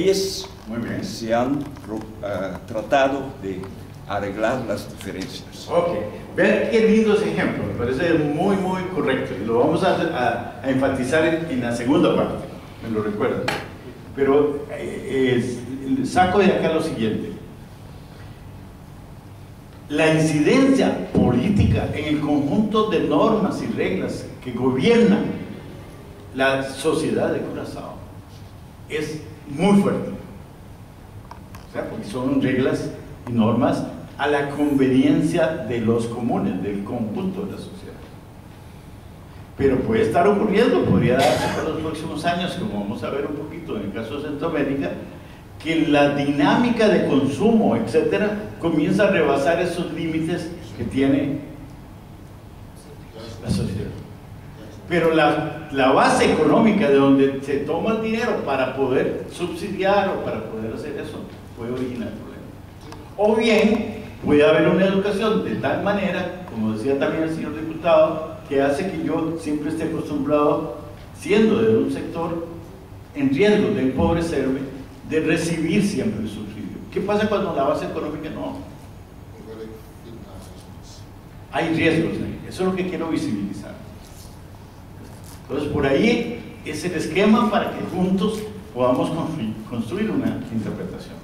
bien. se han ah, tratado de arreglar las diferencias. Ok, vean qué lindos ejemplos, me parece muy, muy correcto. Lo vamos a, enfatizar en, la segunda parte, me lo recuerdan. Pero eh, saco de acá lo siguiente. La incidencia política en el conjunto de normas y reglas que gobiernan la sociedad de Curazao es muy fuerte. O sea, porque son reglas y normas a la conveniencia de los comunes, del conjunto de la sociedad. Pero puede estar ocurriendo, podría darse para los próximos años, como vamos a ver un poquito en el caso de Centroamérica, que la dinámica de consumo, etcétera, comienza a rebasar esos límites que tiene la sociedad. Pero la, la base económica de donde se toma el dinero para poder subsidiar o para poder hacer eso puede originar problemas. O bien puede haber una educación de tal manera, como decía también el señor diputado, que hace que yo siempre esté acostumbrado, siendo de un sector en riesgo de empobrecerme, de recibir siempre el subsidio. ¿Qué pasa cuando la base económica no? Hay riesgos ahí. Eso es lo que quiero visibilizar. Entonces, por ahí es el esquema para que juntos podamos construir, una interpretación.